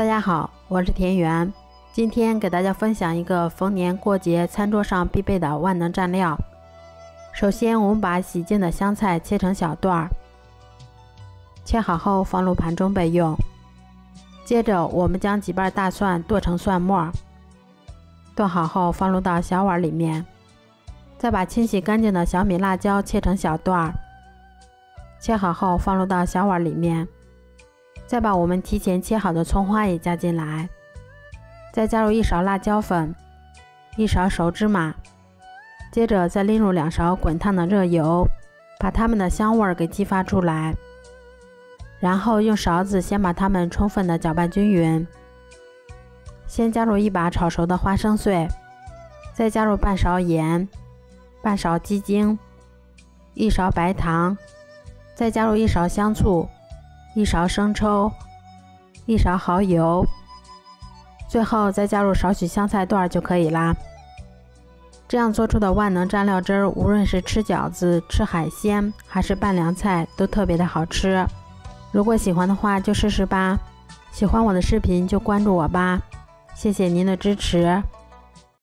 大家好，我是田园，今天给大家分享一个逢年过节餐桌上必备的万能蘸料。首先，我们把洗净的香菜切成小段儿，切好后放入盘中备用。接着，我们将几瓣大蒜剁成蒜末，剁好后放入到小碗里面。再把清洗干净的小米辣椒切成小段儿，切好后放入到小碗里面。再把我们提前切好的葱花也加进来，再加入一勺辣椒粉，一勺熟芝麻，接着再淋入两勺滚烫的热油，把它们的香味儿给激发出来。然后用勺子先把它们充分的搅拌均匀。先加入一把炒熟的花生碎，再加入半勺盐、半勺鸡精、一勺白糖，再加入一勺香醋。一勺生抽，一勺蚝油，最后再加入少许香菜段就可以啦。这样做出的万能蘸料汁儿，无论是吃饺子、吃海鲜，还是拌凉菜，都特别的好吃。如果喜欢的话，就试试吧。喜欢我的视频就关注我吧，谢谢您的支持。